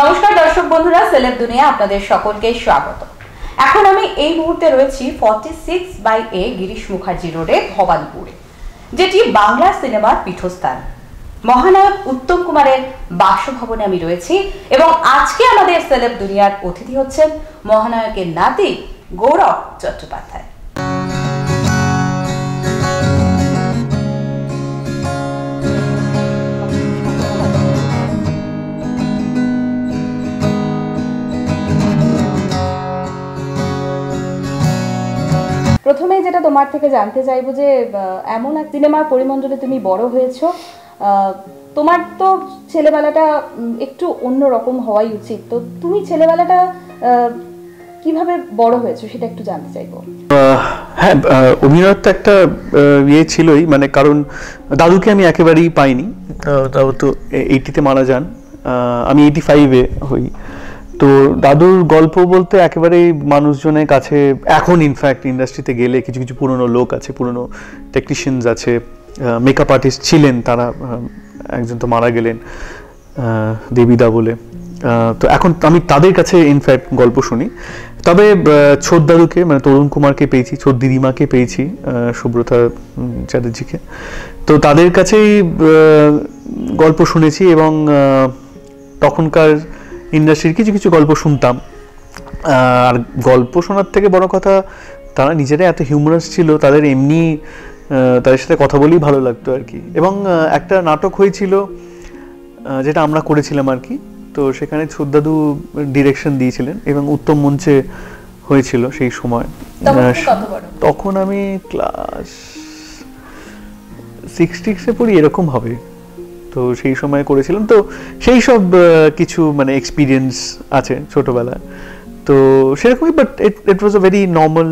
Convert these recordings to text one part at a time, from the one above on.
নমস্কার দর্শক বন্ধুরা, সেলেব দুনিয়া আপনাদের সকলকে স্বাগত। এখন আমি এই মুহূর্তে রয়েছি forty six by A Girish Mukherjee রোডে ভবানীপুরে, যেটি বাংলা সিনেমার পীঠস্থান। মহানায়ক উত্তম কুমারের বাসভবনে আমি রয়েছি এবং আজকে আমাদের সেলেব দুনিয়ার অতিথি হচ্ছেন মহানায়কের নাতি গৌরব চট্টোপাধ্যায়। প্রথমে যেটা তোমার থেকে জানতে চাইব যে এমন এক সিনেমার পরিমণ্ডলে তুমি বড় হয়েছো তোমার তো ছেলেবেলাটা একটু অন্য রকম হওয়াই উচিত। তো তুমি ছেলেবেলাটা কীভাবে বড় হয়েছো সেটা একটু জানতে চাইব। হ্যাঁ আহ, অভিনয়ের তো একটা ইয়ে ছিলই মানে কারণ দাদুকে আমি একেবারেই পাইনি। তাও তো। এইটিতে মারা যান। আমি এইটি ফাইভে হই। তো দাদুর গল্প বলতে একেবারেই মানুষজনের কাছে এখন ইনফ্যাক্ট ইন্ডাস্ট্রিতে গেলে কিছু কিছু পুরনো লোক আছে, পুরনো টেকনিশিয়ানস আছে মেকআপ আর্টিস্ট ছিলেন তারা একজন তো মারা গেলেন দেবিদা বলে। তো এখন আমি তাদের কাছে ইনফ্যাক্ট গল্প শুনি। তবে ছোট দাদুকে মানে তরুণ কুমারকে পেয়েছি, ছোট দিদিমাকে পেয়েছি সুব্রতা চ্যাটার্জিকে। তো তাদের কাছেই গল্প শুনেছি এবং তখনকার ইন্ডাস্ট্রির কিছু কিছু গল্প শুনতাম। আর গল্প শোনার থেকে বড় কথা তারা নিজেরা এত হিউমারাস ছিল তাদের এমনি তাদের সাথে কথা বলেই ভালো লাগতো আর কি। এবং একটা নাটক হয়েছিল যেটা আমরা করেছিলাম আর কি। তো সেখানে ছোদ্দাদু ডিরেকশন দিয়েছিলেন এবং উত্তম মঞ্চে হয়েছিল সেই সময়। তখন আমি ক্লাস সিক্স সিক্সে পড়ি এরকম হবে। তো সেই সময় করেছিলাম। তো সেই সব কিছু মানে এক্সপিরিয়েন্স আছে ছোটবেলায়। তো সেরকমই but it it was a very normal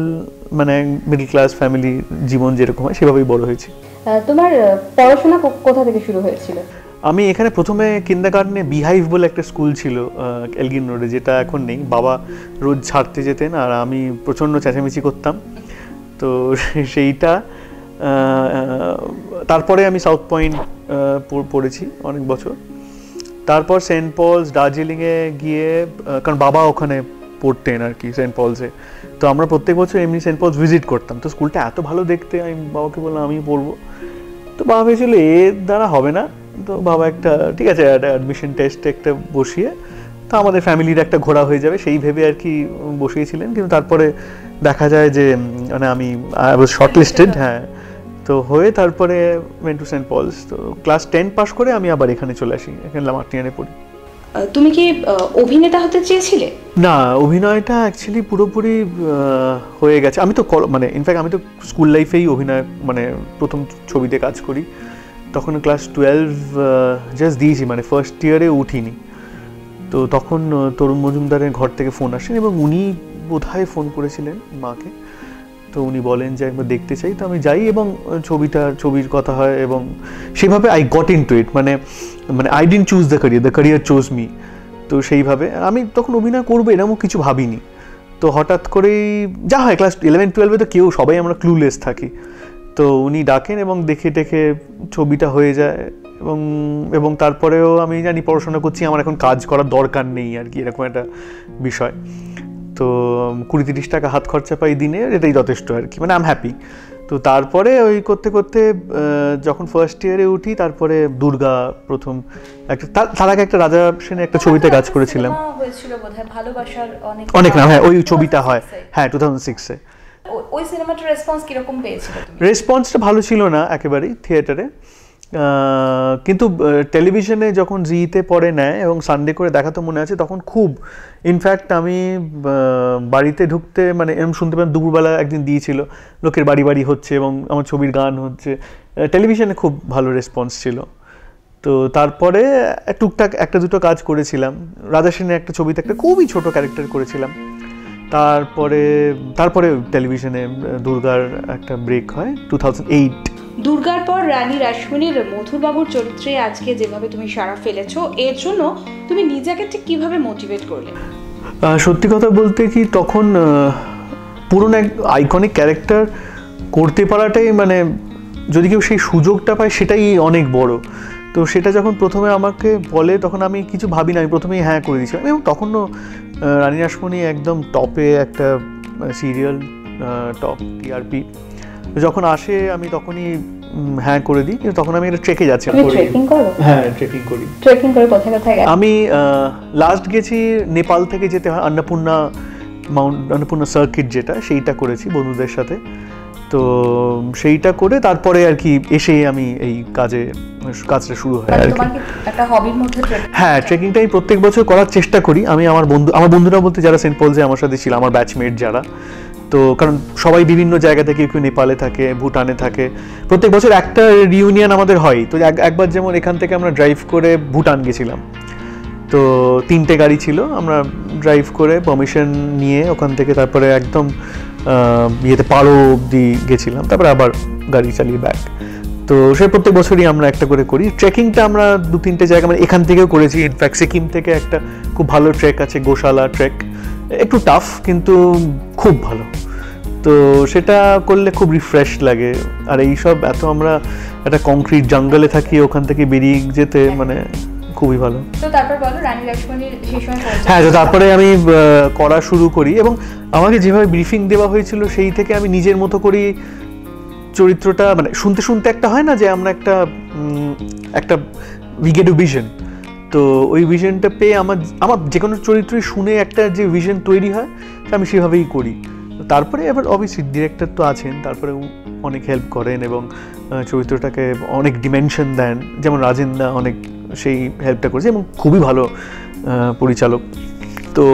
মানে মিডল ক্লাস ফ্যামিলি জীবন যেরকম হয় সেভাবেই বড় হয়েছি। তোমার পড়াশোনা কোথা থেকে শুরু হয়েছিল? আমি এখানে প্রথমে কিন্ডার গার্ডেনে বিহাইভ বলে একটা স্কুল ছিল এলগিন রোডে যেটা এখন নেই। বাবা রোজ ছাড়তে যেতেন আর আমি প্রচণ্ড চেঁচামেচি করতাম। তো সেইটা তারপরে আমি সাউথ পয়েন্ট পড়েছি অনেক বছর। তারপর সেন্ট পলস দার্জিলিংয়ে গিয়ে কারণ বাবা ওখানে পড়তেন আর কি সেন্ট পলসে। তো আমরা প্রত্যেক বছর এমনি সেন্ট পলস ভিজিট করতাম। তো স্কুলটা এত ভালো দেখতে, আমি বাবাকে বললাম আমি পড়ব। তো বাবা ভেবেছিল এর দ্বারা হবে না। তো বাবা একটা, ঠিক আছে অ্যাডমিশন টেস্ট একটা বসিয়ে, তো আমাদের ফ্যামিলির একটা ঘোরা হয়ে যাবে। সেই ভেবে আর কি বসিয়েছিলেন। কিন্তু তারপরে দেখা যায় যে মানে আমি ওয়াজ শর্ট লিস্টেড হ্যাঁ। তো হয়ে তারপরে ওয়েন টু সেন্ট পলস তো ক্লাস টেন পাস করে আমি আবার এখানে চলে আসি এখানে লামার্টিয়ানে পড়ি। তুমি কি অভিনেতা হতে চেয়েছিলে? না অভিনয়টা অ্যাকচুয়ালি পুরোপুরি হয়ে গেছে। আমি তো মানে ইনফ্যাক্ট আমি তো স্কুল লাইফেই অভিনয় মানে প্রথম ছবিতে কাজ করি। তখন ক্লাস টুয়েলভ জাস্ট দিয়েছি মানে ফার্স্ট ইয়ারে উঠিনি। তো তখন তরুণ মজুমদারের ঘর থেকে ফোন আসেন এবং উনি বোধহয় ফোন করেছিলেন মাকে। তো উনি বলেন যে একবার দেখতে চাই। তো আমি যাই এবং ছবিটার, ছবির কথা হয় এবং সেভাবে I got into it মানে মানে I didn't choose the career the career chose me তো সেইভাবে আমি তখন অভিনয় করব এরকমও কিছু ভাবিনি। তো হঠাৎ করেই, যা হয় ক্লাস ইলেভেন টুয়েলভে তো কেউ, সবাই আমরা ক্লুলেস থাকি। তো উনি ডাকেন এবং দেখে টেখে ছবিটা হয়ে যায় এবং এবং তারপরেও আমি জানি পড়াশোনা করছি, আমার এখন কাজ করার দরকার নেই আর কি, এরকম একটা বিষয়। তো কুড়ি তিরিশ টাকা হাত খরচা পাই দিনে এটাই যথেষ্ট আর কি। মানে আম হ্যাপি তো তারপরে ওই করতে করতে যখন ফার্স্ট ইয়ারে উঠি তারপরে দুর্গা প্রথম একটা তার- আগে একটা রাজা সেনে একটা ছবিতে কাজ করেছিলাম। ভালোবাসার অনেক নাম হ্যাঁ ওই ছবিটা হয়। হ্যাঁ টু থাউজেন্ড সিক্সে ওই সিনেমাটার রেসপন্স কীরকম পেয়েছিলে রেসপন্সটা ভালো ছিল না একেবারেই থিয়েটারে কিন্তু টেলিভিশনে যখন জিতে পড়ে নেয় এবং সানডে করে দেখা তো মনে আছে, তখন খুব ইনফ্যাক্ট আমি বাড়িতে ঢুকতে মানে এরকম শুনতে পেলাম, দুপুরবেলা একদিন দিয়েছিল, লোকের বাড়ি বাড়ি হচ্ছে এবং আমার ছবির গান হচ্ছে। টেলিভিশনে খুব ভালো রেসপন্স ছিল। তো তারপরে টুকটাক একটা দুটো কাজ করেছিলাম। রাজা সেনের একটা ছবিতে একটা খুবই ছোট ক্যারেক্টার করেছিলাম। তারপরে তারপরে টেলিভিশনে দুর্গার একটা ব্রেক হয় টু দুর্গার পর রানী রাসমণির মধুরবাবুর চরিত্রে আজকে যেভাবে তুমি সারা ফেলেছো এর জন্য তুমি নিজেকে ঠিক কীভাবে মোটিভেট করলে? সত্যি কথা বলতে কি তখন পুরনো এক আইকনিক ক্যারেক্টার করতে পারাটাই মানে যদি কেউ সেই সুযোগটা পায় সেটাই অনেক বড়। তো সেটা যখন প্রথমে আমাকে বলে তখন আমি কিছু ভাবি না আমি প্রথমেই হ্যাঁ করে দিয়েছিলাম এবং তখনও রানী রাসমণি একদম টপে একটা সিরিয়াল টপ টিআরপি যখন আসে আমি তখনই হ্যাঁ করে দিই কিন্তু তখন আমি একটা ট্রেকে যাচ্ছি। ট্রেকিং করো হ্যাঁ ট্রেকিং করি। ট্রেকিং করে কোথায় আমি লাস্ট গেছি নেপাল থেকে যেতে হয় অন্নপূর্ণা মাউন্ট অন্নপূর্ণা সার্কিট যেটা সেইটা করেছি বন্ধুদের সাথে। তো সেইটা করে তারপরে আর কি এসে আমি এই কাজে কাজটা শুরু হয় আর কি। হ্যাঁ ট্রেকিংটা আমি প্রত্যেক বছর করার চেষ্টা করি। আমি আমার বন্ধু আমার বন্ধুরা বলতে যারা সেন্ট পলসে আমার সাথে ছিল আমার ব্যাচমেট যারা। তো কারণ সবাই বিভিন্ন জায়গা থেকে কেউ নেপালে থাকে ভুটানে থাকে। প্রত্যেক বছর একটা রিউনিয়ন আমাদের হয়। তো এক- একবার যেমন এখান থেকে আমরা ড্রাইভ করে ভুটান গেছিলাম। তো তিনটে গাড়ি ছিল আমরা ড্রাইভ করে পারমিশন নিয়ে ওখান থেকে তারপরে একদম ইয়েতে পারো অবধি গেছিলাম, তারপরে আবার গাড়ি চালিয়ে ব্যাক তো সে প্রত্যেক বছরই আমরা একটা করে করি। ট্রেকিংটা আমরা দু তিনটে জায়গা মানে এখান থেকেও করেছি। ইনফ্যাক্ট সিকিম থেকে একটা খুব ভালো ট্রেক আছে গোশালা ট্রেক একটু টাফ কিন্তু খুব ভালো। তো সেটা করলে খুব রিফ্রেশ লাগে। আর এইসব এত আমরা একটা কংক্রিট জঙ্গলে থাকি, ওখান থেকে বেরিয়ে যেতে মানে খুবই ভালো। তো তারপর বলো রানী লক্ষ্মণীর সেই সময় হ্যাঁ তো তারপরে আমি করা শুরু করি এবং আমাকে যেভাবে ব্রিফিং দেওয়া হয়েছিল সেই থেকে আমি নিজের মতো করি চরিত্রটা মানে শুনতে শুনতে একটা হয় না যে আমরা একটা একটা উইগেড ভিশন তো ওই ভিশনটা পেয়ে আমার আমার যে কোনো চরিত্রই শুনে একটা যে ভিশন তৈরি হয় তা আমি সেভাবেই করি। তারপরে এবার অবশ্যই ডিরেক্টর তো আছেন তারপরে অনেক হেল্প করেন এবং চরিত্রটাকে অনেক ডিমেনশন দেন। যেমন রাজেন্দা অনেক সেই হেল্পটা করেছে এবং খুবই ভালো পরিচালক। তো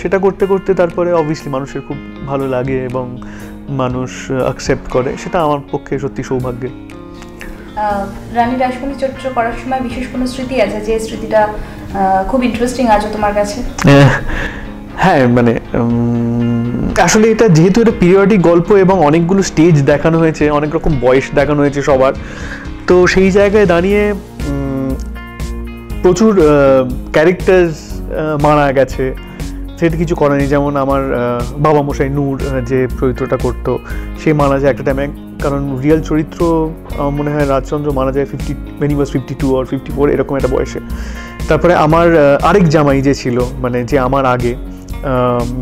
সেটা করতে করতে তারপরে অবভিয়াসলি মানুষের খুব ভালো লাগে এবং মানুষ অ্যাকসেপ্ট করে। সেটা আমার পক্ষে সত্যি সৌভাগ্যের। রানী রাসমণি চরিত্র করার সময় বিশেষ কোনো স্মৃতি আছে? যে স্মৃতিটা খুব ইন্টারেস্টিং আছে তোমার কাছে? হ্যাঁ মানে আসলে এটা যেহেতু এটা পিরিয়ডিক গল্প এবং অনেকগুলো স্টেজ দেখানো হয়েছে, অনেক রকম বয়স দেখানো হয়েছে সবার, তো সেই জায়গায় দাঁড়িয়ে প্রচুর ক্যারেক্টার্স মারা গেছে। সেটা কিছু করার নেই, যেমন আমার বাবা মশাই নূর যে চরিত্রটা করতো, সে মারা যায় একটা টাইমে কারণ রিয়েল চরিত্র মনে হয় রাজচন্দ্র মারা যায় fifty many was fifty two R fifty four এরকম একটা বয়সে। তারপরে আমার আরেক জামাই যে ছিল মানে যে আমার আগে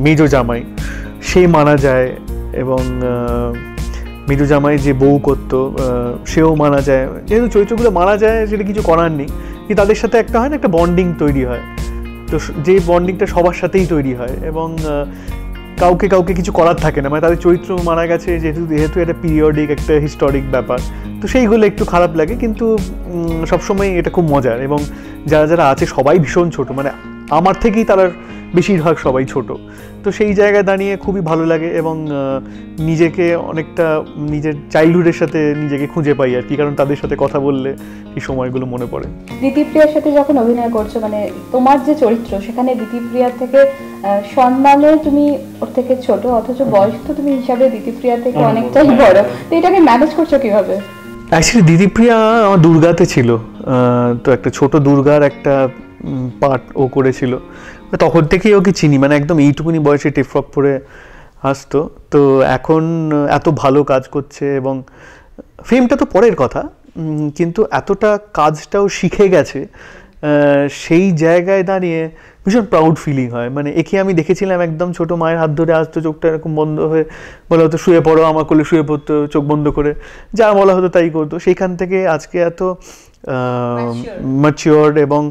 মেজো জামাই, সে মারা যায় এবং মেজো জামাই যে বউ করতো সেও মারা যায়। যেহেতু চরিত্রগুলো মারা যায়, সেটা কিছু করার নেই। কিন্তু তাদের সাথে একটা হয় না, একটা বন্ডিং তৈরি হয়। তো যে বন্ডিংটা সবার সাথেই তৈরি হয় এবং কাউকে কাউকে কিছু করার থাকে না। মানে তাদের চরিত্র মারা গেছে, যেহেতু যেহেতু এটা পিরিয়ডিক একটা হিস্টোরিক ব্যাপার। তো সেইগুলো একটু খারাপ লাগে, কিন্তু সবসময় এটা খুব মজার। এবং যারা যারা আছে, সবাই ভীষণ ছোট। মানে আমার থেকেই তারা বেশিরভাগ সবাই ছোট। তো সেই জায়গায় দাঁড়িয়ে খুবই ভালো লাগে এবং নিজেকে অনেকটা নিজের চাইল্ডহুডের সাথে নিজেকে খুঁজে পাই আর কি কারণ তাদের সাথে কথা বললে এই সময়গুলো মনে পড়ে। দিতিপ্রিয়ার সাথে যখন অভিনয় করছ মানে তোমার যে চরিত্র সেখানে দিতিপ্রিয়ার থেকে সম্মানে তুমি ওর থেকে ছোট অথচ বয়স তো তুমি হিসাবে দিতিপ্রিয়া থেকে অনেকটাই বড়। তো এটাকে ম্যানেজ করছ কীভাবে? অ্যাকচুয়ালি দিদিপ্রিয়া আমার দুর্গাতে ছিল আহ, তো একটা ছোট দুর্গার একটা পার্ট ও করেছিল। তখন থেকেই ওকে চিনি মানে একদম এইটুকুনি বয়সে টিপফ্রক পরে আসতো তো এখন এত ভালো কাজ করছে এবং ফেমটা তো পরের কথা কিন্তু এতটা কাজটাও শিখে গেছে সেই জায়গায় দাঁড়িয়ে ভীষণ প্রাউড ফিলিং হয়। মানে একে আমি দেখেছিলাম একদম ছোট মায়ের হাত ধরে আসতো চোখটা এরকম বন্ধ হয়ে বলা হতো শুয়ে পড়ো আমার কোলে শুয়ে পড়তো চোখ বন্ধ করে। যা বলা হতো তাই করতো। সেইখান থেকে আজকে এত Mature. ম্যাচিওর এবং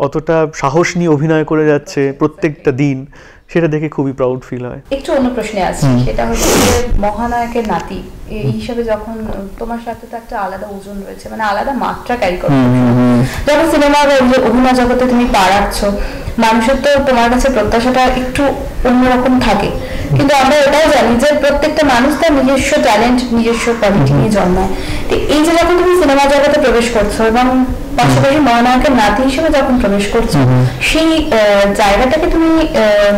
অতটা সাহস নিয়ে অভিনয় করে যাচ্ছে প্রত্যেকটা দিন সেটা দেখে খুবই প্রাউড ফিল হয়। একটু অন্য প্রশ্নে আসছি সেটা হচ্ছে মহানায়কের নাতি এই হিসাবে যখন তোমার সাথে তো একটা আলাদা ওজন রয়েছে মানে আলাদা মাত্রা ক্যারি করো যখন সিনেমার অভিনয় জগতে তুমি পা রাখছ মানুষের তো তোমার কাছে প্রত্যাশাটা একটু অন্যরকম থাকে। কিন্তু আমরা এটাও জানি যে প্রত্যেকটা মানুষ তার নিজস্ব ট্যালেন্ট নিজস্ব কোয়ালিটি নিয়ে জন্মায়। তো এই যে যখন তুমি সিনেমা জগতে প্রবেশ করছ এবং পাশাপাশি মহানায়কের নাতি হিসেবে যখন প্রবেশ করছ সেই জায়গাটাকে তুমি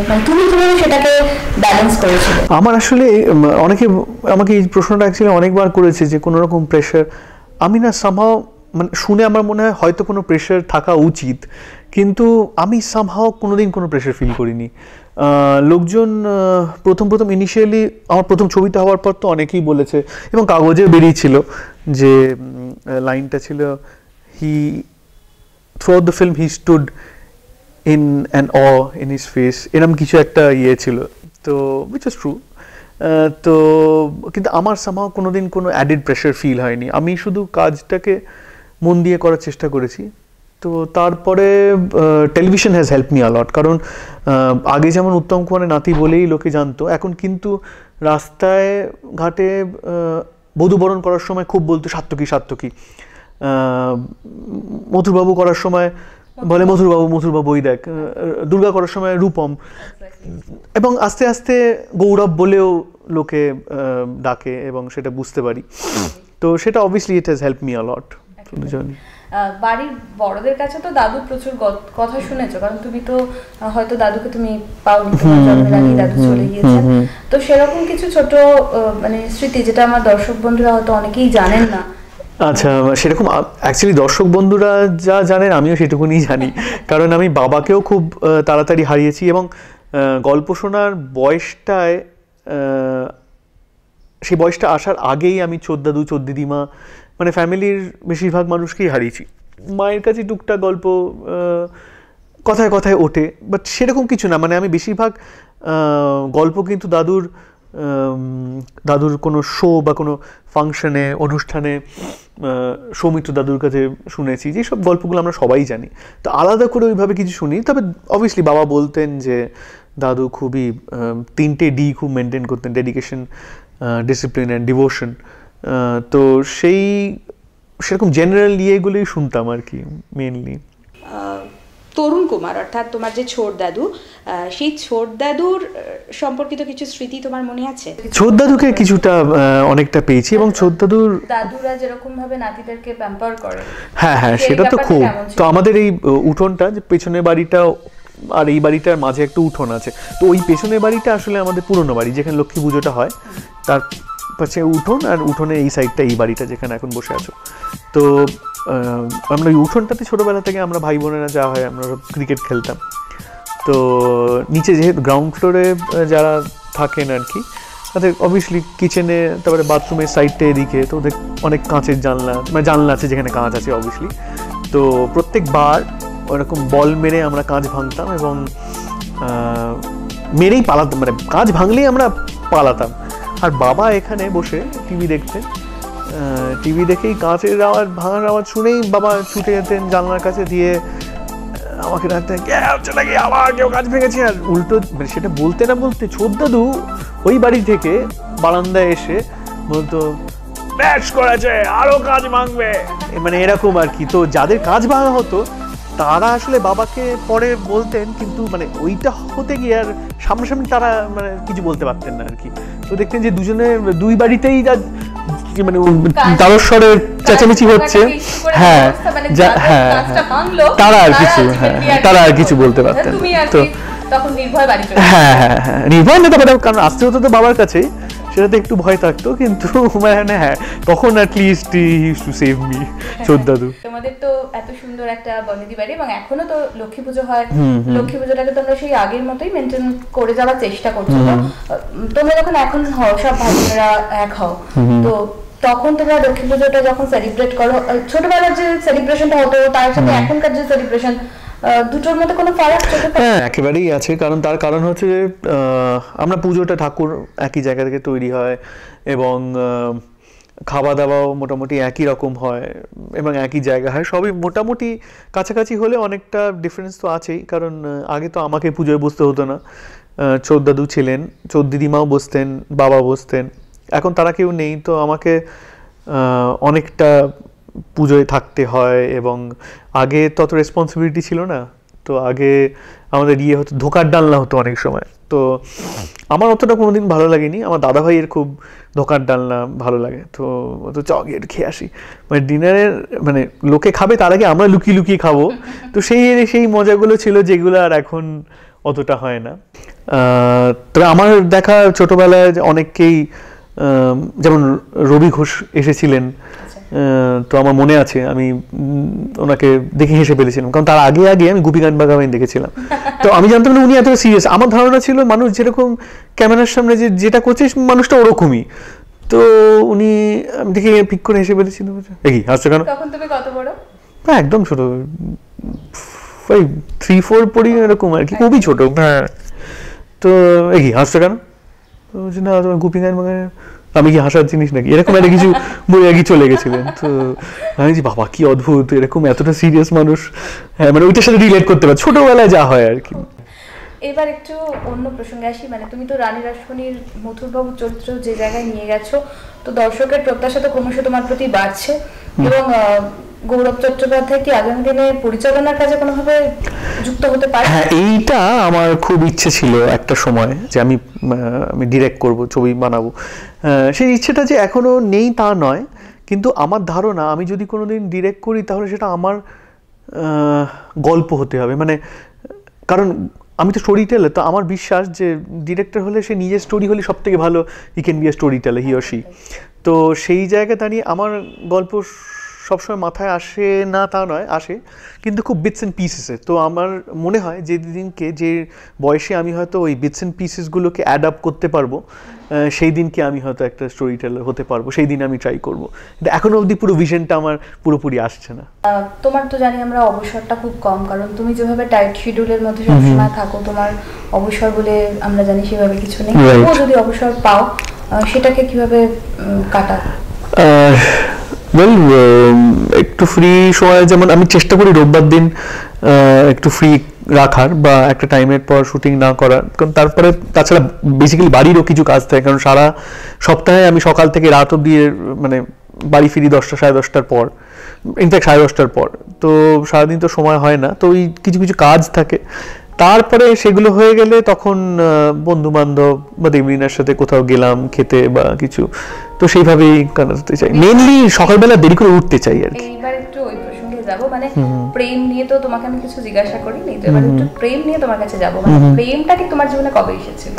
মানে তুমি কীভাবে সেটাকে ব্যালেন্স করেছিলে? আমার আসলে অনেকে আমাকে এই প্রশ্নটা অ্যাকচুয়ালি অনেকবার করেছি যে কোনো রকম প্রেশার আমি না সামহাও মানে শুনে আমার মনে হয় হয়তো কোনো প্রেশার থাকা উচিত, কিন্তু আমি সামহাও কোনো দিন কোনো প্রেশার ফিল করিনি। লোকজন প্রথম প্রথম ইনিশিয়ালি আমার প্রথম ছবিটা হওয়ার পর তো অনেকেই বলেছে, এবং কাগজে বেরিয়েছিল যে লাইনটা ছিল he throughout the film he stood in an uh in his face এরম কিছু একটা ইয়ে ছিল। তো উইচ ইজ ট্রু তো কিন্তু আমার সামাও কোনোদিন কোনো অ্যাডেড প্রেশার ফিল হয়নি। আমি শুধু কাজটাকে মন দিয়ে করার চেষ্টা করেছি। তো তারপরে television has help me a lot কারণ আগে যেমন উত্তম কুমারের নাতি বলেই লোকে জানতো এখন কিন্তু রাস্তায় ঘাটে বধূবরণ করার সময় খুব বলতো সাত্তকী আহ, মথুরবাবু করার সময় বলে মথুরবাবু মথুরবাবু ওই দেখ দুর্গা করার সময় রূপম। এবং আস্তে আস্তে গৌরব বলেও লোকে আহ, ডাকে এবং সেটা বুঝতে পারি। তো সেটা obviously it has help me a lot বাড়ির বড়দের কাছে তো দাদু প্রচুর কথা শুনেছো কারণ তুমি তো হয়তো দাদুকে তুমি পাওনি তোমার জন্মের দাদু চলে গিয়েছেন। তো সেরকম কিছু ছোট আহ, মানে স্মৃতি যেটা আমার দর্শক বন্ধুরা হয়তো অনেকেই জানেন না আচ্ছা সেরকম অ্যাকচুয়ালি দর্শক বন্ধুরা যা জানেন আমিও সেটুকুনি জানি। কারণ আমি বাবাকেও খুব তাড়াতাড়ি হারিয়েছি এবং গল্প শোনার বয়সটায় সেই বয়সটা আসার আগেই আমি চোদ্দাদু, চোদ্দিদিমা মানে ফ্যামিলির বেশিরভাগ মানুষকেই হারিয়েছি। মায়ের কাছে টুকটাক গল্প কথায় কথায় ওঠে বাট সেরকম কিছু না। মানে আমি বেশিরভাগ গল্প কিন্তু দাদুর দাদুর কোনো শো বা কোনো ফাংশনে অনুষ্ঠানে সৌমিত্র দাদুর কাছে শুনেছি যেসব গল্পগুলো আমরা সবাই জানি। তো আলাদা করে ওইভাবে কিছু শুনি, তবে অবভিয়াসলি বাবা বলতেন যে দাদু খুবই তিনটে ডি খুব মেনটেন করতেন ডেডিকেশন ডিসিপ্লিন অ্যান্ড ডিভোশন তো সেই, সেরকম জেনারেল ইয়েগুলোই শুনতাম আর কি মেনলি তরুণ কুমার অর্থাৎ তোমার যে ছোট দাদু সেই ছোট দাদুর সম্পর্কিত কিছু স্মৃতি তোমার মনে আছে? ছোদ্দাদুকে কিছুটা অনেকটা পেয়েছি এবং ছোদ্দাদুর দাদুরা যেরকম ভাবে নাতিদেরকে প্যাম্পার করে। হ্যাঁ হ্যাঁ সেটা তো খুব। তো আমাদের এই উঠোনটা যে পেছনের বাড়িটা আর এই বাড়িটার মাঝে একটা উঠোন আছে। তো ওই পেছনের বাড়িটা আসলে আমাদের পুরনো বাড়ি যেখানে লক্ষ্মী পুজোটা হয়। তার পাশে উঠোন আর উঠোনে এই সাইডটা এই বাড়িটা যেখানে এখন বসে আছো। তো আমরা ওই উঠোনটাতে ছোটোবেলা থেকে আমরা ভাই বোনেরা যা হয় আমরা ক্রিকেট খেলতাম। তো নিচে যেহেতু গ্রাউন্ড ফ্লোরে যারা থাকেন আর কি, তাদের অবভিয়াসলি কিচেনে তারপরে বাথরুমের সাইডটা এদিকে, তো ওদের অনেক কাঁচের জানলা মানে জানলা আছে যেখানে কাঁচ আছে অবভিয়াসলি তো প্রত্যেকবার ওরকম বল মেরে আমরা কাঁচ ভাঙতাম এবং মেরেই পালাতাম মানে কাঁচ ভাঙলেই আমরা পালাতাম। আর বাবা এখানে বসে টিভি দেখতেন। টিভি দেখেই কাঁচের আওয়াজ, ভাঙার আওয়াজ শুনেই বাবা ছুটে যেতেন জানলার কাছে দিয়ে আমাকে ডাকতেন, কে হচ্ছে নাকি? আবার কেউ কাজ ভেঙেছে? আর উল্টো মানে সেটা বলতে না বলতে ছোদ্দাদু ওই বাড়ি থেকে বারান্দায় এসে বলতো ব্যাস করেছে, আরও কাজ ভাঙবে। মানে এরকম আর কি। তো যাদের কাজ ভাঙা হতো, তারা আসলে বাবাকে পরে বলতেন, কিন্তু মানে ওইটা হতে গিয়ে আর সামনাসামনি তারা মানে কিছু বলতে পারতেন না আর কি। তো দেখতেন যে দুজনে, দুই বাড়িতেই মানে চেঁচামেচি হচ্ছে। হ্যাঁ মানে হ্যাঁ হ্যাঁ। তারা আর কিছু হ্যাঁ তারা আর কিছু বলতে পারতেন। তো তখন নির্ভয় বাড়ি হ্যাঁ হ্যাঁ হ্যাঁ নির্ভয় না তারপরে কারণ আসতে হতো তো বাবার কাছেই। সেটাতে একটু ভয় থাকতো কিন্তু মানে হ্যাঁ তখন at least use to save me তোমাদের তো এত সুন্দর একটা বনেদি বাড়ি এবং এখনও তো লক্ষ্মী পুজো হয়। লক্ষ্মী পুজোটাকে তোমরা সেই আগের মতোই মেনটেন করে যাওয়ার চেষ্টা করছ তোমরা যখন এখন হও সব ভাই এক হও তো তখন তোমরা লক্ষ্মী পুজোটা যখন সেলিব্রেট করো ছোটবেলার যে সেলিব্রেশনটা হতো তার সাথে এখনকার যে সেলিব্রেশন দুটোর মধ্যে কোনো ফারাক হ্যাঁ একেবারেই আছে। কারণ তার কারণ হচ্ছে যে আমরা পুজোটা ঠাকুর একই জায়গা থেকে তৈরি হয় এবং খাওয়া দাওয়াও মোটামুটি একই রকম হয় এবং একই জায়গা হয়। সবই মোটামুটি কাছাকাছি হলে অনেকটা ডিফারেন্স তো আছেই। কারণ আগে তো আমাকে পুজোয় বসতে হতো না। চোদ্দাদু ছিলেন চোদ্দিদিমাও বসতেন বাবা বসতেন। এখন তারা কেউ নেই, তো আমাকে অনেকটা পুজোয় থাকতে হয় এবং আগে তত রেসপন্সিবিলিটি ছিল না, তো আগে আমাদের ইয়ে হতো, ধোকার ডালনা হতো অনেক সময়। তো আমার অতটা কোনোদিন ভালো লাগেনি, আমার দাদা ভাইয়ের খুব ধোকার ডালনা ভালো লাগে, তো ও তো চ খেয়ে আসি। মানে ডিনারের মানে লোকে খাবে, তার আগে আমরা লুকিয়ে লুকিয়ে খাব। তো সেই সেই মজাগুলো ছিল যেগুলো আর এখন অতটা হয় না। তবে আমার দেখা ছোটোবেলায় অনেককেই যেমন রবি ঘোষ এসেছিলেন তো আমার মনে আছে আমি ওনাকে দেখে হেসে ফেলেছিলাম। কারণ তার আগে আগে আমি গুপি গান বাগাবাইন দেখেছিলাম। তো আমি জানতাম না উনি এত সিরিয়াস আমার ধারণা ছিল মানুষ যেরকম ক্যামেরার সামনে যে যেটা করছে মানুষটা ওরকমই। তো উনি আমি দেখে পিক করে হেসে ফেলেছিলাম। এই হাসছো কেন? না, একদম ছোট। ওই থ্রি ফোর পড়ি এরকম আর কি খুবই ছোট। হ্যাঁ তো এ কি হাসছো কেন? তো না, তোমার গুপি গান মানে আমি কি হাসার জিনিস নাকি? এরকম একটা কিছু বই আর চলে গেছিলেন। তো আমি যে বাবা, কি অদ্ভুত, এরকম এতটা সিরিয়াস মানুষ। হ্যাঁ মানে ওইটার সাথে রিলেট করতে পারে। ছোটবেলায় যা হয় আর কি। এবার একটু অন্য প্রসঙ্গে আসি। মানে তুমি তো রানী রাসমণির মথুরবাবুর চরিত্র যে জায়গায় নিয়ে গেছো তো দর্শকের প্রত্যাশা তো ক্রমশ তোমার প্রতি বাড়ছে। এবং গৌরব চট্টোপাধ্যায় কি আগামী দিনে পরিচালনার কাজে কোনোভাবে যুক্ত হতে পারে হ্যাঁ এইটা আমার খুব ইচ্ছে ছিল একটা সময় যে আমি আমি ডিরেক্ট করব ছবি বানাবো। সেই ইচ্ছেটা যে এখনও নেই তা নয়। কিন্তু আমার ধারণা আমি যদি কোনোদিন ডিরেক্ট করি তাহলে সেটা আমার গল্প হতে হবে। মানে কারণ আমি তো স্টোরি টেলার তো আমার বিশ্বাস যে ডিরেক্টর হলে সে নিজের স্টোরি হলে সব থেকে ভালো he can be a storyteller he or তো সেই জায়গায় দাঁড়িয়ে আমার গল্প সবসময় মাথায় আসে না তা নয় আসে। কিন্তু খুব বিটস অ্যান্ড পিসেসে তো আমার মনে হয় যে দিনকে যে বয়সে আমি হয়তো ওই বিটস অ্যান্ড পিসেসগুলোকে অ্যাড আপ করতে পারব সেই দিনকে আমি হয়তো একটা স্টোরি টেলার হতে পারব সেই দিন আমি ট্রাই করব। কিন্তু এখনও অবধি পুরো ভিশনটা আমার পুরোপুরি আসছে না। তোমার তো জানি আমরা অবসরটা খুব কম কারণ তুমি যেভাবে টাইট শিডিউলের মধ্যে সবসময় থাকো তোমার অবসর বলে আমরা জানি সেভাবে কিছু নেই. যদি অবসর পাও সেটাকে কীভাবে কাটাও? ওয়েল একটু ফ্রি সময়, যেমন আমি চেষ্টা করি রোববার দিন একটু ফ্রি রাখার বা একটা টাইমের পর শুটিং না করার। কারণ তারপরে, তাছাড়া বেসিক্যালি বাড়িরও কিছু কাজ থাকে। কারণ সারা সপ্তাহে আমি সকাল থেকে রাত অব্দি মানে বাড়ি ফিরি দশটা, সাড়ে দশটার পর। ইনফ্যাক্ট সাড়ে দশটার পর। তো সারাদিন তো সময় হয় না। তো ওই কিছু কিছু কাজ থাকে। তারপরে সেগুলো হয়ে গেলে তখন বন্ধু বান্ধব বা দেবরিনার সাথে কোথাও গেলাম খেতে বা কিছু তো সেইভাবেই কাটাতে চাই। মেনলি সকালবেলা দেরি করে উঠতে চাই আর কি। যাব মানে প্রেম নিয়ে তো তোমাকে আমি কিছু জিজ্ঞাসা করিনি তো এবার একটু প্রেম নিয়ে তোমার কাছে যাব। মানে প্রেমটা ঠিক তোমার জীবনে কবে এসেছিল?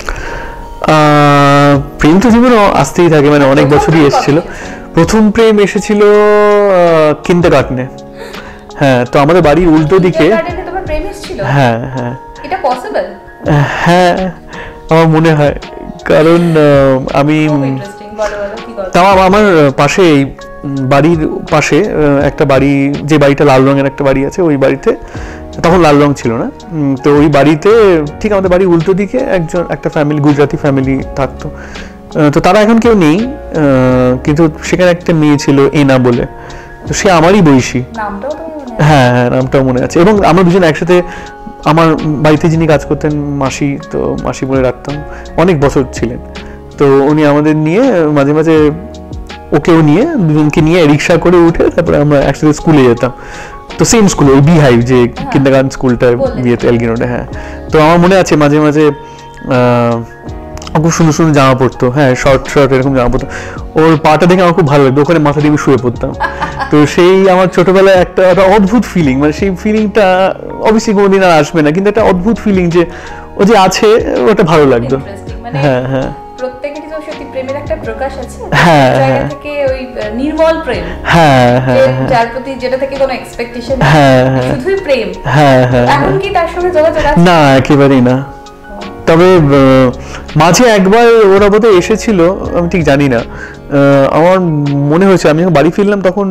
প্রেম তো জীবনে আসতেই থাকে মানে অনেক বছরই এসেছিল? প্রথম প্রেম এসেছিল কিন্ডার গার্ডেনে হ্যাঁ তো আমাদের বাড়ির উল্টো দিকে। হ্যাঁ হ্যাঁ। এটা পসিবল হ্যাঁ আমার মনে হয়। কারণ আমি তাও আমার পাশে এই বাড়ির পাশে একটা বাড়ি যে বাড়িটা লাল রঙের একটা বাড়ি আছে ওই বাড়িতে তখন লাল রং ছিল না। তো ওই বাড়িতে ঠিক আমাদের বাড়ির উল্টো দিকে একজন একটা ফ্যামিলি গুজরাটি ফ্যামিলি থাকতো। তো তারা এখন কেউ নেই কিন্তু সেখানে একটা মেয়ে ছিল এনা বলে। তো সে আমারই আছে? হ্যাঁ হ্যাঁ নামটাও মনে আছে। এবং আমরা দুজন একসাথে আমার বাড়িতে যিনি কাজ করতেন মাসি তো মাসি বলে রাখতাম অনেক বছর ছিলেন। তো উনি আমাদের নিয়ে মাঝে মাঝে ওকেও নিয়ে দুজনকে নিয়ে রিক্সা করে উঠে তারপরে আমরা একসাথে স্কুলে যেতাম। তো সেম স্কুলে ওই বিহাইভ যে কিন্দাগান স্কুলটা। বিয়েতে এলগিনোডে হ্যাঁ। তো আমার মনে আছে মাঝে মাঝে খুব সুন্দর সুন্দর জামা পরতো হ্যাঁ শর্ট শর্ট এরকম জামা পরতো। ওর পাটা দেখে আমার খুব ভালো লাগতো ওখানে মাথা দিয়ে আমি শুয়ে পড়তাম। তো সেই আমার ছোটবেলায় একটা একটা অদ্ভুত ফিলিং মানে সেই ফিলিংটা অবশ্যই কোনোদিন আর আসবে না কিন্তু একটা অদ্ভুত ফিলিং যে ও যে আছে ওটা ভালো লাগতো। মানে হ্যাঁ হ্যাঁ। প্রেমের একটা প্রকাশ আছে হ্যাঁ, হ্যাঁ। থেকে ওই নির্মল প্রেম। হ্যাঁ হ্যাঁ হ্যাঁ। যার প্রতি যেটা থেকে কোনো এক্সপেকটেশন হ্যাঁ, হ্যাঁ। শুধুই প্রেম। হ্যাঁ হ্যাঁ এখন কি তার সঙ্গে যোগাযোগ আছে? না একেবারেই না। তবে মাঝে একবার ওরা বোধহয় এসেছিল আমি ঠিক জানি না। আমার মনে হয়েছে আমি যখন বাড়ি ফিরলাম তখন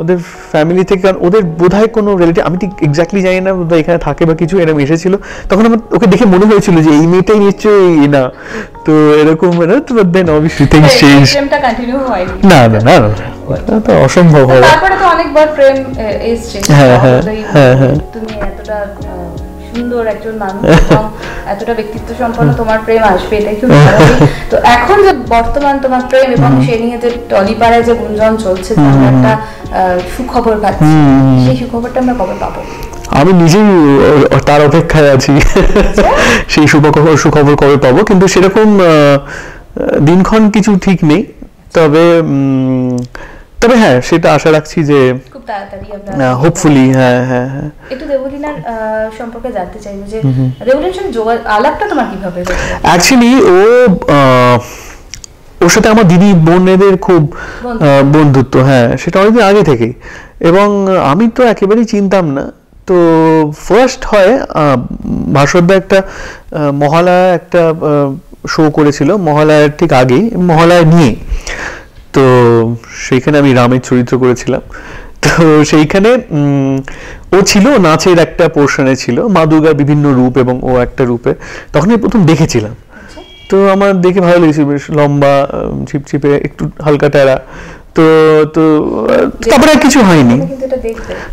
ওদের ফ্যামিলি থেকে কারণ ওদের বোধহয় কোনো রিলেটিভ আমি ঠিক এক্স্যাক্টলি জানি না বোধহয় এখানে থাকে বা কিছু এরকম এসেছিল। তখন আমার ওকে দেখে মনে হয়েছিল যে এই মেয়েটাই নিশ্চয়ই না। তো এরকম না তো দেন অবশ্যই থিংস চেঞ্জ না না না না, তো অসম্ভব হবে তারপরে তো অনেকবার প্রেম এসছে। হ্যাঁ, হ্যাঁ, হ্যাঁ, হ্যাঁ। তুমি এতটা সুন্দর একজন মানুষ এবং এতটা ব্যক্তিত্ব সম্পন্ন তোমার প্রেম আসবে এটাই খুব তো এখন যে বর্তমান তোমার প্রেম এবং সে নিয়ে যে টলিপাড়ায় যে গুঞ্জন চলছে একটা সুখবর পাচ্ছি। সেই সুখবরটা আমরা কবে পাবো? আমি নিজেই তার অপেক্ষায় আছি। সেই সুখবর সুখবর কবে পাবো? কিন্তু সেরকম আহ, দিনক্ষণ কিছু ঠিক নেই। তবে উম, তবে হ্যাঁ সেটা আশা রাখছি যে খুব তাড়াতাড়ি আমরা হোপফুলি হ্যাঁ হ্যাঁ হ্যাঁ। একটু দেবলীনার সম্পর্কে জানতে চাইব যে দেবলীনার সঙ্গে আলাপটা তোমার কীভাবে হয়েছে অ্যাকচুয়ালি ও ওর সাথে আমার দিদি বোনেদের খুব বন্ধুত্ব। হ্যাঁ সেটা অনেকদিন আগে থেকেই। এবং আমি তো একেবারেই চিনতাম না। তো ফার্স্ট হয় ভাস্বরদা একটা মহালয়া একটা শো করেছিল মহালয়ার ঠিক আগেই মহালয়া নিয়ে। তো সেইখানে আমি রামের চরিত্র করেছিলাম। তো সেইখানে ও ছিল নাচের একটা পোর্শনে ছিল মা দুর্গার বিভিন্ন রূপ এবং ও একটা রূপে। তখন আমি প্রথম দেখেছিলাম। আচ্ছা। তো আমার দেখে ভালো লেগেছিল বেশ লম্বা ছিপছিপে একটু হালকা টেরা। তো তো তারপরে আর কিছু হয়নি।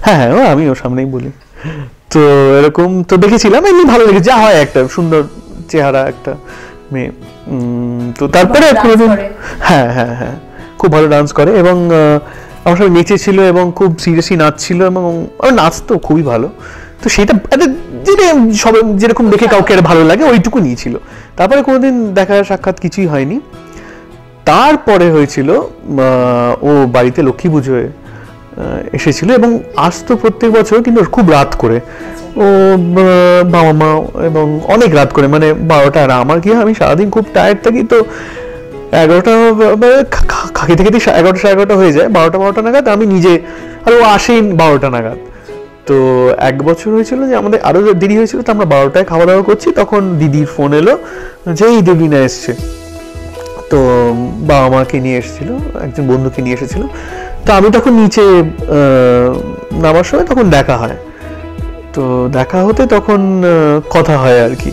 হ্যাঁ হ্যাঁ ও আমি ওর সামনেই বলি। তো এরকম তো দেখেছিলাম এমনি ভালো লেগেছে যা হয় একটা সুন্দর চেহারা একটা মেয়ে। তো তারপরে হ্যাঁ হ্যাঁ হ্যাঁ। খুব ভালো ডান্স করে এবং আমার সঙ্গে নেচেছিল এবং খুব সিরিয়াসলি নাচছিল এবং ওর নাচ তো খুবই ভালো। তো সেটা যেটা সব যেরকম দেখে কাউকে আর ভালো লাগে ওইটুকু নিয়েছিল। তারপরে কোনোদিন দেখা সাক্ষাৎ কিছুই হয়নি। তারপরে হয়েছিল ও বাড়িতে লক্ষ্মী পুজোয় এসেছিল এবং আসতো প্রত্যেক বছর কিন্তু খুব রাত করে। ও বাবা মা এবং অনেক রাত করে মানে বারোটা আর আমার কি আমি সারাদিন খুব টায়ার্ড থাকি তো এগারোটা মানে খা- খা- খা- খেতে খেতে এগারোটা সাড়ে এগারোটা হয়ে যায়, বারোটা বারোটা নাগাদ আমি নিজে, আর ও আসেই বারোটা নাগাদ। তো এক বছর হয়েছিল যে আমাদের আরও দেরি হয়েছিল, তো আমরা বারোটায় খাওয়া দাওয়া করছি, তখন দিদির ফোন এলো যে, এই দেবলিনা এসছে। তো বাবা মাকে নিয়ে এসেছিল, একজন বন্ধুকে নিয়ে এসেছিল। তো আমি তখন নিচে নামার সময় তখন দেখা হয়। তো দেখা হতে তখন কথা হয় আর কি।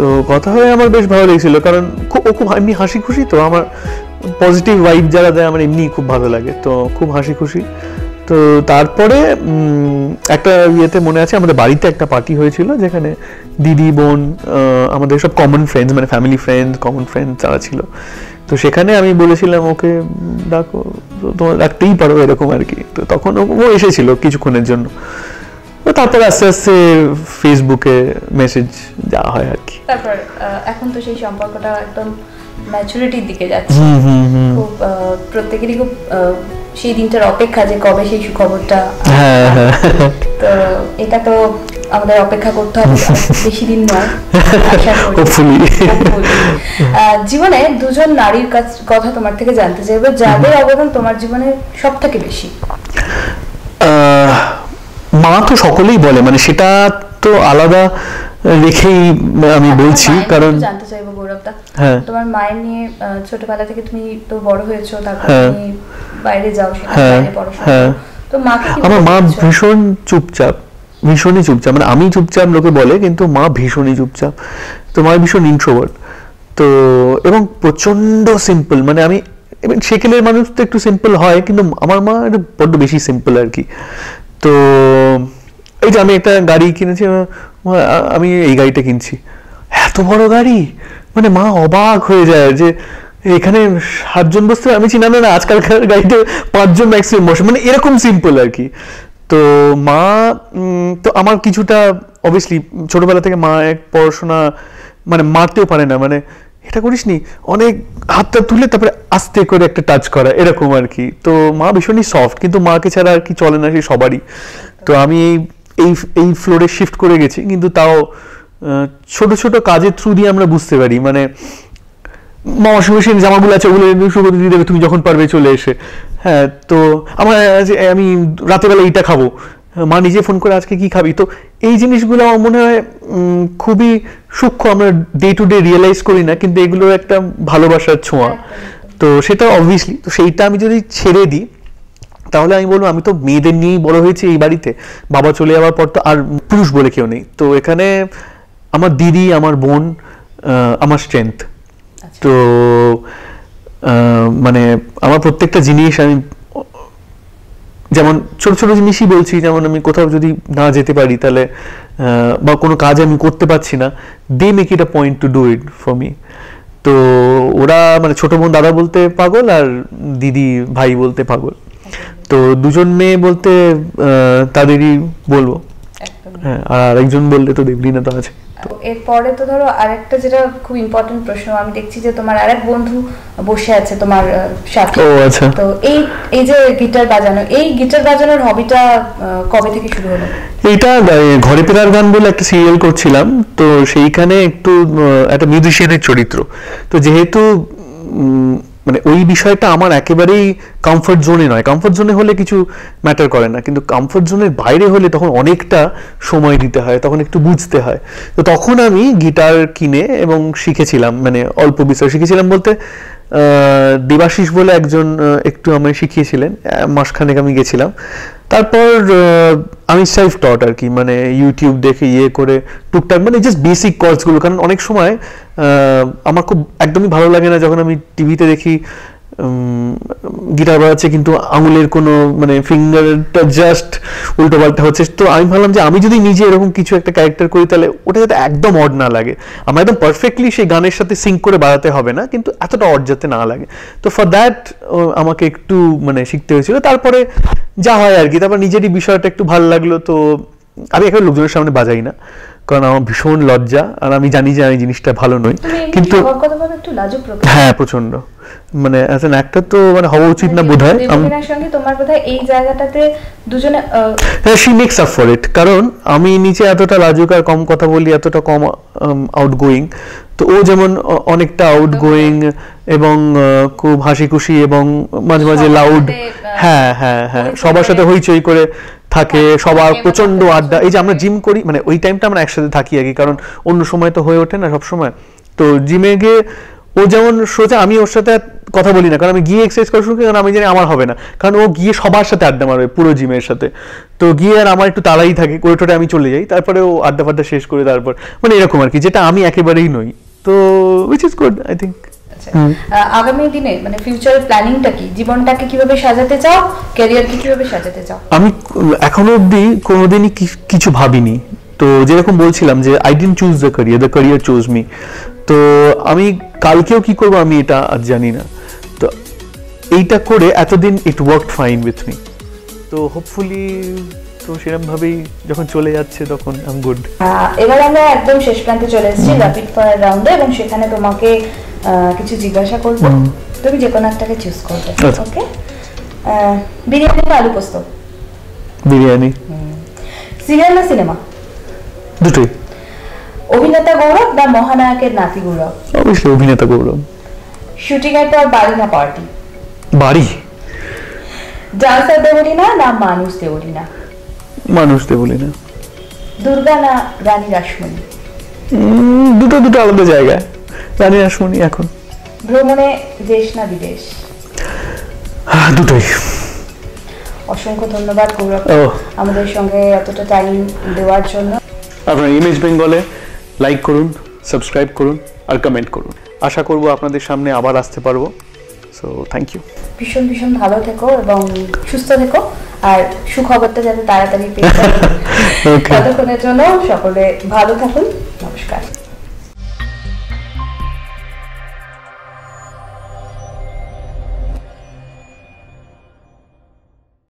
তো কথা হয়ে আমার বেশ ভালো লেগেছিল, কারণ খুব ও খুব এমনি হাসি খুশি তো, আমার পজিটিভ ভাইব যারা দেয় আমার এমনি খুব ভালো লাগে, তো খুব হাসি খুশি। তো তারপরে একটা ইয়েতে মনে আছে, আমাদের বাড়িতে একটা পার্টি হয়েছিল, যেখানে দিদি, বোন আমাদের সব কমন ফ্রেন্ডস মানে ফ্যামিলি ফ্রেন্ডস কমন ফ্রেন্ডস যারা ছিল। তো সেখানে আমি বলেছিলাম, ওকে ডাকো। তোমার ডাকতেই পারো এরকম আর কি। তো তখন ও এসেছিল কিছুক্ষণের জন্য। তো তারপরে আস্তে আস্তে ফেসবুকে মেসেজ যাওয়া হয় আর কি। তারপর এখন তো সেই সম্পর্কটা একদম ম্যাচুরিটির দিকে যাচ্ছে। হুম হুম হুম। খুব প্রত্যেকেরই খুব সেই দিনটার অপেক্ষা যে কবে সেই সুখবরটা হ্যাঁ হ্যাঁ। তো এটা তো আমাদের অপেক্ষা করতে হবে বেশি দিন নয়। জীবনে দুজন নারীর কথা তোমার থেকে জানতে চাইব যাদের অবদান তোমার জীবনে সব থেকে বেশি? আহ, মা তো সকলেই বলে মানে সেটা তো আলাদা রেখেই আমি বলছি কারণ জানতে চাইব গৌরবদা। হ্যাঁ। তোমার মায়ের নিয়ে ছোটবেলা থেকে তুমি তো বড় হয়েছো তারপর হ্যাঁ। তুমি বাইরে যাও হ্যাঁ, বাইরে পড়াশোনা হ্যাঁ। তো মাকে কি আমার মা ভীষণ চুপচাপ ভীষণই চুপচাপ মানে আমি চুপচাপ লোকে বলে কিন্তু মা ভীষণই চুপচাপ। তো মা ভীষণ ইন্ট্রোভার্ট তো এবং প্রচণ্ড সিম্পল মানে আমি সেকেলের মানুষ তো একটু সিম্পল হয় কিন্তু আমার মা একটু বড্ড বেশি সিম্পল আর কি। তো এই যে আমি একটা গাড়ি কিনেছি আমি এই গাড়িটা কিনছি। এত বড় গাড়ি? মানে মা অবাক হয়ে যায় যে এখানে সাতজন বসতে আমি চিনা না আজকালকার গাড়িতে পাঁচজন ম্যাক্সিমাম বসে। মানে এরকম সিম্পল আর কি। তো মা তো আমার কিছুটা অবভিয়াসলি ছোটবেলা থেকে মা এক পড়াশোনা মানে মারতেও পারে না। মানে এটা করিসনি অনেক হাতটা তুলে তারপরে আস্তে করে একটা টাচ করা, এরকম আর কি। তো মা ভীষণই সফট কিন্তু মাকে ছাড়া আর কি চলে না সেই সবারই। তো আমি এই এই এই ফ্লোরে শিফট করে গেছি, কিন্তু তাও ছোট ছোট কাজের থ্রু দিয়ে আমরা বুঝতে পারি। মানে মা মেশিন জামাগুলো আছে, ওগুলো সুগন্ধি দিয়ে দেবে তুমি যখন পারবে চলে এসে। হ্যাঁ তো আমার আমি রাতের বেলা এইটা খাব। মা নিজে ফোন করে আজকে কি খাবি? তো এই জিনিসগুলো আমার মনে হয় খুবই সূক্ষ্ম আমরা ডে টু ডে রিয়েলাইজ করি না কিন্তু এগুলোর একটা ভালোবাসার ছোঁয়া। তো সেটা অবভিয়াসলি তো সেইটা আমি যদি ছেড়ে দিই তাহলে আমি বলব আমি তো মেয়েদের নিয়েই বড় হয়েছি এই বাড়িতে। বাবা চলে যাওয়ার পর তো আর পুরুষ বলে কেউ নেই। তো এখানে আমার দিদি আমার বোন আমার স্ট্রেংথ তো মানে আমার প্রত্যেকটা জিনিস আমি যেমন ছোট ছোট জিনিসই বলছি যেমন আমি কোথাও যদি না যেতে পারি তাহলে বা কোনো কাজ আমি করতে পারছি না they make it a point to do it for me তো ওরা মানে ছোট বোন দাদা বলতে পাগল আর দিদি ভাই বলতে পাগল। তো দুজন মেয়ে বলতে তাদেরই বলব। হ্যাঁ আর একজন বললে তো দেবলিনা তো আছে। এরপরে তো ধরো আরেকটা যেটা খুব ইম্পর্টেন্ট প্রশ্ন আমি দেখছি যে তোমার আরেক বন্ধু বসে আছে তোমার সাথে। ও আচ্ছা। তো এই এই যে গিটার বাজানো এই গিটার বাজানোর হবিটা কবে থেকে শুরু হলো? আহ, ঘরে ফেরার গান বলে একটা সিরিয়াল করছিলাম তো সেইখানে একটু একটা মিউজিশিয়ানের চরিত্র। তো যেহেতু মানে ওই বিষয়টা আমার একেবারেই কমফর্ট জোনে নয়। কমফর্ট জোনে হলে কিছু ম্যাটার করে না। কিন্তু কমফর্ট জোনের বাইরে হলে তখন অনেকটা সময় দিতে হয়, তখন একটু বুঝতে হয়। তো তখন আমি গিটার কিনে এবং শিখেছিলাম মানে অল্প বিষয় শিখেছিলাম বলতে দেবাশিস বলে একজন একটু আমায় শিখিয়েছিলেন। মাসখানেক আমি গেছিলাম। তারপর আমি সেলফ টট আর কি মানে ইউটিউব দেখে ইয়ে করে টুকটাক মানে জাস্ট বেসিক কোর্সগুলো কারণ অনেক সময় আমার খুব একদমই ভালো লাগে না যখন আমি টিভিতে দেখি গিটার বাজাচ্ছে, কিন্তু আঙুলের কোনো মানে ফিঙ্গারটা জাস্ট উল্টো পাল্টা হচ্ছে। তো আমি ভাবলাম যে আমি যদি নিজে এরকম কিছু একটা ক্যারেক্টার করি, তাহলে ওটা যাতে একদম অড না লাগে। আমার একদম পারফেক্টলি সেই গানের সাথে সিঙ্ক করে বাজাতে হবে না, কিন্তু এতটা অড যাতে না লাগে। তো ফর দ্যাট আমাকে একটু মানে শিখতে হয়েছিল। তারপরে যা হয় আর কি, তারপর নিজেরই বিষয়টা একটু ভালো লাগল। তো আমি একেবারে লোকজনের সামনে বাজাই না। কারণ আমার ভীষণ লজ্জা আর আমি জানি যে আমি জিনিসটা ভালো নই। কিন্তু হ্যাঁ প্রচণ্ড মানে অ্যাজ অ্যান অ্যাক্টর তো মানে হওয়া উচিত না বোধ হয় সঙ্গে তোমার বোধহয় এই জায়গাটাতে দুজনে হ্যাঁ she makes up for it কারণ আমি নিচে এতটা লাজুক আর কম কথা বলি এতটা কম আউট গোয়িং তো ও যেমন অনেকটা আউট গোয়িং এবং খুব হাসি খুশি এবং মাঝে মাঝে লাউড হ্যাঁ হ্যাঁ হ্যাঁ সবার সাথে হইচই করে। থাকে হ্যাঁ, সবার প্রেম প্রচণ্ড আড্ডা। এই যে আমরা জিম করি মানে ওই টাইমটা আমরা একসাথে থাকি আর কি কারণ অন্য সময় তো হয়ে ওঠে না সব সময় তো জিমে গিয়ে ও যেমন সোজা আমি ওর সাথে কথা বলি না কারণ আমি গিয়ে এক্সারসাইজ করা শুরু করি কারণ আমি জানি আমার হবে না। কারণ ও গিয়ে সবার সাথে আড্ডা মারবে পুরো জিমের সাথে। তো গিয়ে আর আমার একটু তাড়াই থাকে করে টোটে আমি চলে যাই তারপরে ও আড্ডা ফাড্ডা শেষ করে তারপর মানে এরকম আর কি যেটা আমি একেবারেই নই। তো which is good I think ah, আগামী দিনে মানে ফিউচার প্ল্যানিংটা কি? জীবনটাকে কীভাবে সাজাতে চাও? ক্যারিয়ারকে কীভাবে সাজাতে চাও? আমি এখনও অবধি কোনোদিনই কিছু ভাবিনি। তো যেরকম বলছিলাম যে I didn't choose the career the career chose me তো আমি কালকেও কি করব আমি এটা আজ জানি না। তো এইটা করে এতদিন it work fine with me তো হোপফুলি তো সেরকমভাবেই যখন চলে যাচ্ছে তখন আম গুড এবার আমরা একদম শেষ প্রান্তে চলে এসেছি র্যাপিড ফায়ার রাউন্ডে এবং সেখানে তোমাকে কিছু জিজ্ঞাসা করব। তুমি যে কোনো একটাকে চুজ করবে আচ্ছা। ওকে বিরিয়ানি না আলু পোস্ত? বিরিয়ানি। সিরিয়াল না সিনেমা? দুটোই। অভিনেতা গৌরব না মহানায়কের নাতি গৌরব? অবশ্যই অভিনেতা গৌরব। শুটিং এর পর বাড়ি না পার্টি? বাড়ি? ডান্সার দেবলিনা না মানুষ দেবলিনা? মানুষদের বলি না। দুর্গা না রানী রাসমণি? দুটো দুটো আলাদা জায়গায় রানী রাসমণি এখন। ভ্রমণে দেশ না বিদেশ? দুটোই। অসংখ্য ধন্যবাদ গৌরব। আমাদের সঙ্গে এতটা টাইম দেওয়ার জন্য। আপনারা ইমেজ বেঙ্গলে লাইক করুন সাবস্ক্রাইব করুন আর কমেন্ট করুন। আশা করব আপনাদের সামনে আবার আসতে পারব। সো থ্যাংক ইউ ভীষণ ভীষণ ভালো থেকো এবং সুস্থ থেকো। আর সুখবরটা যাতে তাড়াতাড়ি পেয়ে যায়। ততক্ষণের জন্য সকলে ভালো থাকুন নমস্কার।